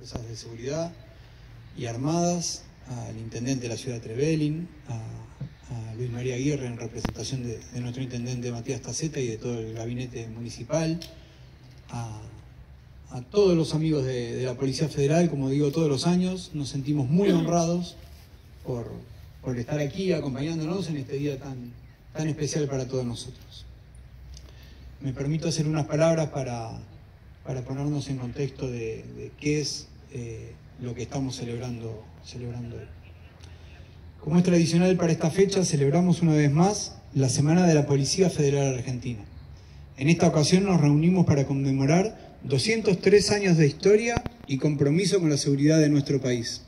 fuerzas de seguridad y armadas, al intendente de la ciudad de Trevelin, a, Luis María Aguirre en representación de, nuestro intendente Matías Taceta y de todo el gabinete municipal, a, todos los amigos de, la Policía Federal, como digo todos los años, nos sentimos muy honrados por, por estar aquí acompañándonos en este día tan, tan especial para todos nosotros. Me permito hacer unas palabras para, para ponernos en contexto de, qué es eh, lo que estamos celebrando, celebrando hoy. Como es tradicional para esta fecha, celebramos una vez más la Semana de la Policía Federal Argentina. En esta ocasión nos reunimos para conmemorar 203 años de historia y compromiso con la seguridad de nuestro país.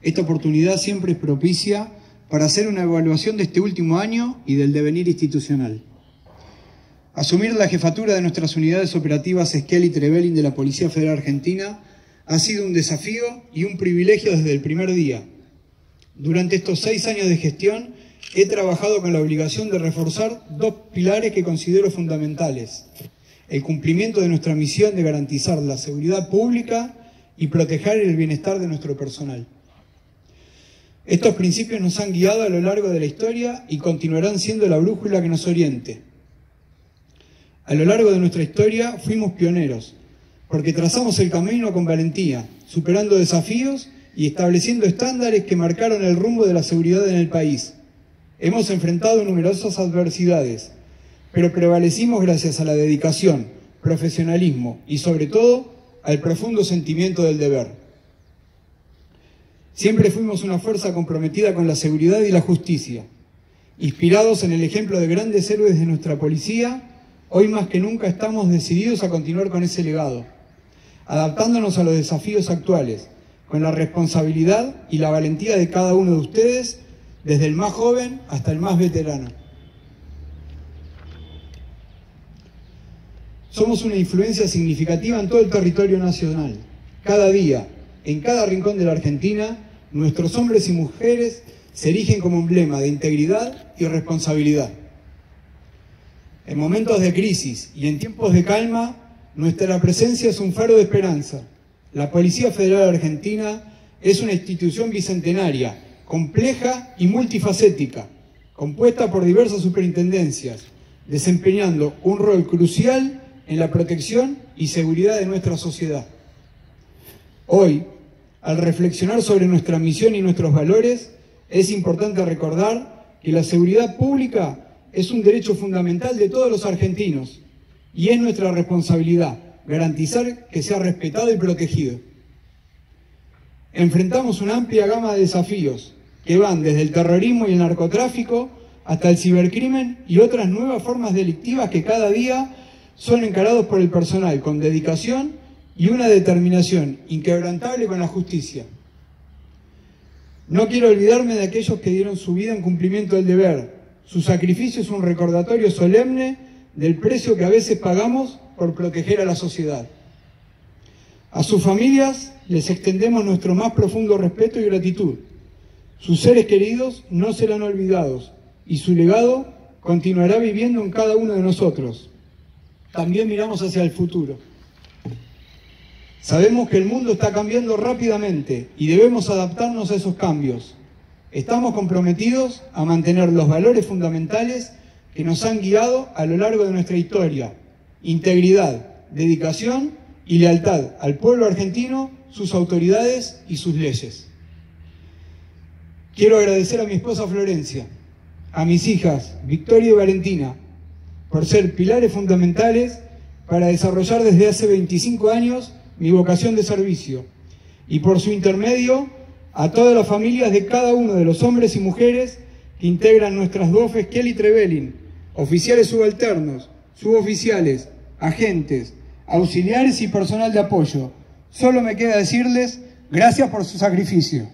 Esta oportunidad siempre es propicia para hacer una evaluación de este último año y del devenir institucional. Asumir la jefatura de nuestras unidades operativas Esquel y Trevelin de la Policía Federal Argentina ha sido un desafío y un privilegio desde el primer día. Durante estos seis años de gestión he trabajado con la obligación de reforzar dos pilares que considero fundamentales. El cumplimiento de nuestra misión de garantizar la seguridad pública y proteger el bienestar de nuestro personal. Estos principios nos han guiado a lo largo de la historia y continuarán siendo la brújula que nos oriente. A lo largo de nuestra historia fuimos pioneros, porque trazamos el camino con valentía, superando desafíos y estableciendo estándares que marcaron el rumbo de la seguridad en el país. Hemos enfrentado numerosas adversidades, pero prevalecimos gracias a la dedicación, profesionalismo y sobre todo al profundo sentimiento del deber. Siempre fuimos una fuerza comprometida con la seguridad y la justicia. Inspirados en el ejemplo de grandes héroes de nuestra policía, hoy más que nunca estamos decididos a continuar con ese legado, adaptándonos a los desafíos actuales, con la responsabilidad y la valentía de cada uno de ustedes, desde el más joven hasta el más veterano. Somos una influencia significativa en todo el territorio nacional. Cada día, en cada rincón de la Argentina, nuestros hombres y mujeres se erigen como emblema de integridad y responsabilidad. En momentos de crisis y en tiempos de calma, nuestra presencia es un faro de esperanza. La Policía Federal Argentina es una institución bicentenaria, compleja y multifacética, compuesta por diversas superintendencias, desempeñando un rol crucial en la protección y seguridad de nuestra sociedad. Hoy, al reflexionar sobre nuestra misión y nuestros valores, es importante recordar que la seguridad pública es un derecho fundamental de todos los argentinos y es nuestra responsabilidad garantizar que sea respetado y protegido. Enfrentamos una amplia gama de desafíos que van desde el terrorismo y el narcotráfico hasta el cibercrimen y otras nuevas formas delictivas que cada día son encarados por el personal con dedicación y una determinación inquebrantable con la justicia. No quiero olvidarme de aquellos que dieron su vida en cumplimiento del deber. Su sacrificio es un recordatorio solemne del precio que a veces pagamos por proteger a la sociedad. A sus familias les extendemos nuestro más profundo respeto y gratitud. Sus seres queridos no serán olvidados y su legado continuará viviendo en cada uno de nosotros. También miramos hacia el futuro. Sabemos que el mundo está cambiando rápidamente y debemos adaptarnos a esos cambios. Estamos comprometidos a mantener los valores fundamentales que nos han guiado a lo largo de nuestra historia. Integridad, dedicación y lealtad al pueblo argentino, sus autoridades y sus leyes. Quiero agradecer a mi esposa Florencia, a mis hijas Victoria y Valentina, por ser pilares fundamentales para desarrollar desde hace 25 años mi vocación de servicio y por su intermedio a todas las familias de cada uno de los hombres y mujeres que integran nuestras DOFES Kelly Trevelin, oficiales subalternos, suboficiales, agentes, auxiliares y personal de apoyo. Solo me queda decirles gracias por su sacrificio.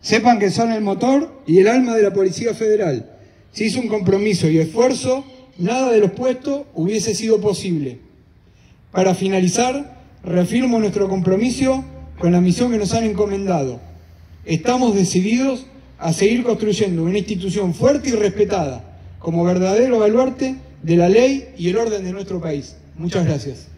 Sepan que son el motor y el alma de la Policía Federal. Si hizo un compromiso y esfuerzo, nada de los puestos hubiese sido posible. Para finalizar, reafirmo nuestro compromiso con la misión que nos han encomendado. Estamos decididos a seguir construyendo una institución fuerte y respetada como verdadero baluarte de la ley y el orden de nuestro país. Muchas gracias.